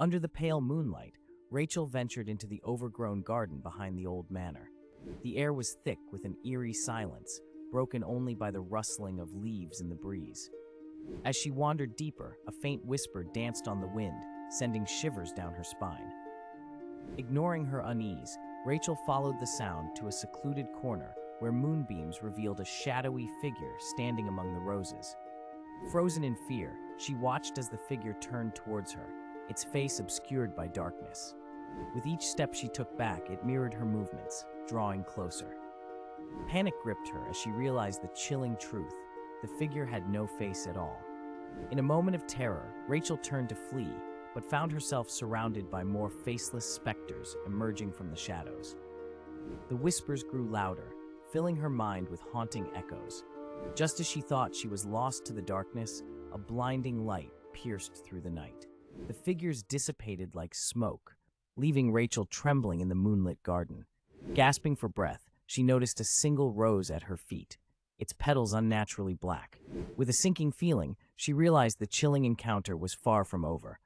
Under the pale moonlight, Rachel ventured into the overgrown garden behind the old manor. The air was thick with an eerie silence, broken only by the rustling of leaves in the breeze. As she wandered deeper, a faint whisper danced on the wind, sending shivers down her spine. Ignoring her unease, Rachel followed the sound to a secluded corner where moonbeams revealed a shadowy figure standing among the roses. Frozen in fear, she watched as the figure turned towards her, its face obscured by darkness. With each step she took back, it mirrored her movements, drawing closer. Panic gripped her as she realized the chilling truth. The figure had no face at all. In a moment of terror, Rachel turned to flee, but found herself surrounded by more faceless specters emerging from the shadows. The whispers grew louder, filling her mind with haunting echoes. Just as she thought she was lost to the darkness, a blinding light pierced through the night. The figures dissipated like smoke, leaving Rachel trembling in the moonlit garden. Gasping for breath, she noticed a single rose at her feet, its petals unnaturally black. With a sinking feeling, she realized the chilling encounter was far from over.